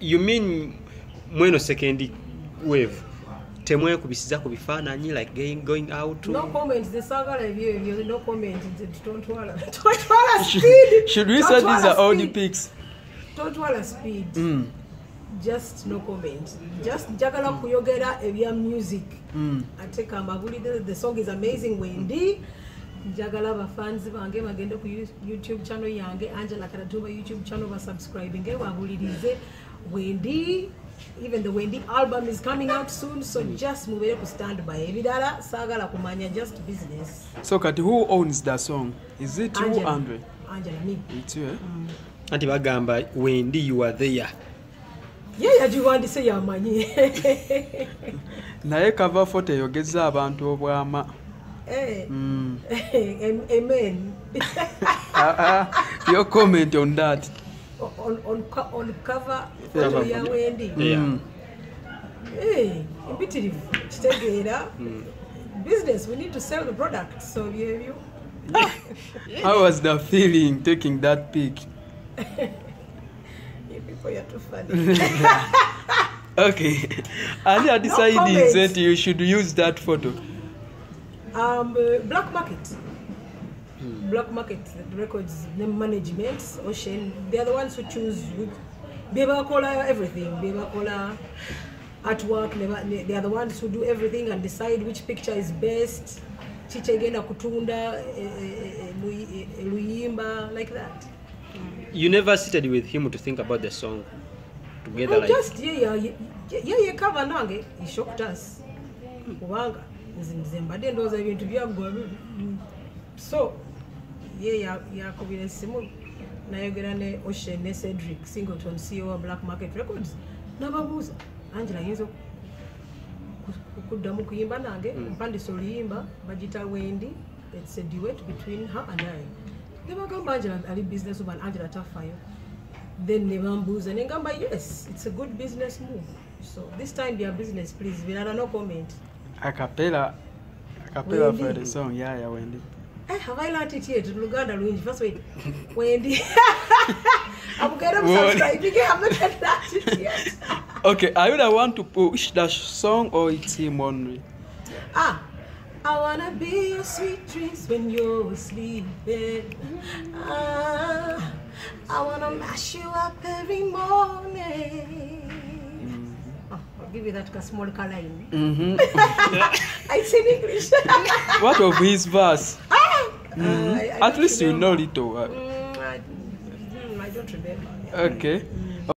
you mean mweno second wave temwekubisiza ku bifaananyi like going, going out no comment zesagala ebyo ebyo no comment nze tontwala tontwala speed Should we say these are old speed. pics? tontwala speed Mm. just no comment just njagala kuyogera ebya music Mm. ate kambabulire the song is amazing wendi njagala bafanzi bange bagende ku You- youtube channel yange angela karatuba youtube channel basubscribinge babulirize wendi even the wendi album is coming out soon so just mubere ku standby ebirala saagala kumanya just business So, Kati, who owns that song? Is it you, Angela. Andre? angela me It's you, eh? anti bagamba wendi you are there ye yagiwandise yamanyi naye kava foto eyogeza abantu obwama Mm. am- amen. Ah, ah, your comment on that. On, on, on cover Yeah. foto ya wendi Yeah. Mm. Eh, kitegeera business we need to sell the product. So byebyo how was the feeling taking that pic? You people are too funny. okay. And you decided comment. that you should use that photo um, black market. Black market records the management ocean. They're the ones who choose which bebakola everything. Bebakola artwork. Ne ba- ne- they are the ones who do everything and decide which picture is best. Chichegenda kutunda eh, eh, eh, luyimba like that. You never seated with him to think about the song together Oh, like just ye ye- ye- ye yekava nange he shocked us. Kubanga nze nze mbadde ndowooza ebintu byaggwa so ye ya- yakubira essimu nayogera ne ocean ne cedric singleton ceo wa black market records. Nababuuza angela yinza kuddamu kuyimba nange? Mpandisa oluyimba bagita wendi its a duet between her and i. Nebagamba angela ali business woman angela tafayo. Then ne bambuuza nengamba yes it's a good business move. So this time their business please birala no comment acapella acapella for the song yeah yeah wendy Eh, have I learnt it yet? Luganda lungi. First wait. Wendy. I'm gonna What? subscribe. Haven't learnt it yet. okay are you the one to push the song or it's him only ah. I wanna be your sweet dreams when you're sleeping. Ah, I wanna mash you up every morning. I'll give you that small color in. mm-hmm. I said English. what of his verse Ah! Uh, I- I at least you know remember. little uh, Mm, I, mm, I don't remember. okay